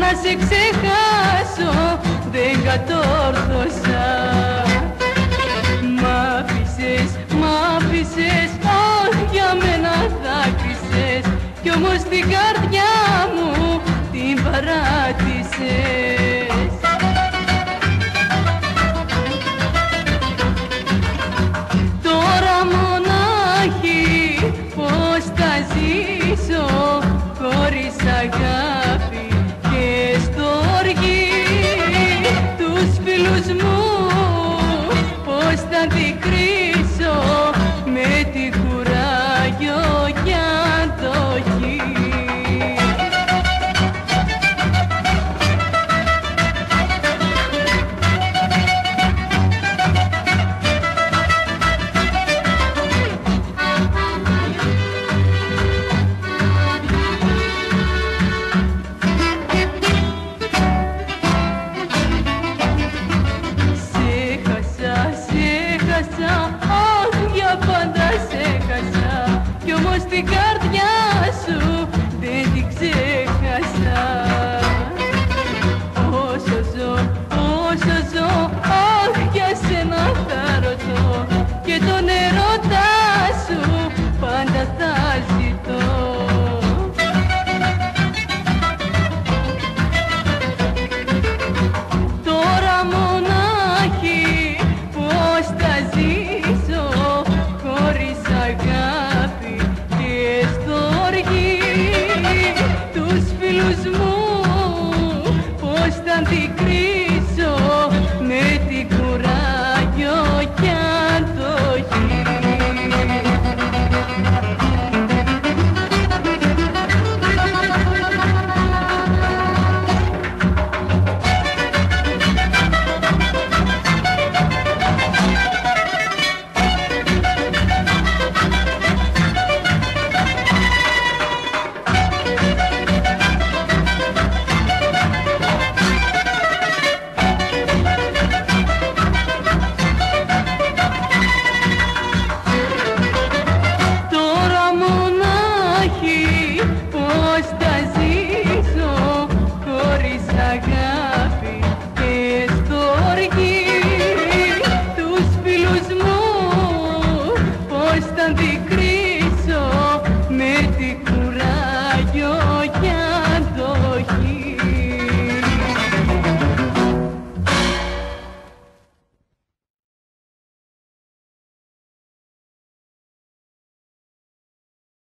να σε ξεχάσω δεν κατόρθωσα Μ' άφησες, μ' άφησες, αχ για μένα δάκρυσες κι όμως την καρδιά μου την παράτησες.